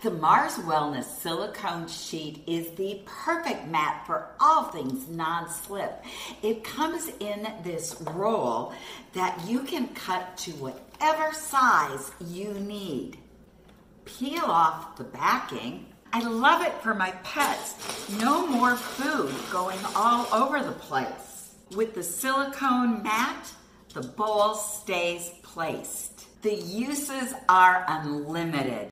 The Mars Wellness silicone sheet is the perfect mat for all things non slip. It comes in this roll that you can cut to whatever size you need. Peel off the backing. I love it for my pets. No more food going all over the place. With the silicone mat, the bowl stays placed. The uses are unlimited.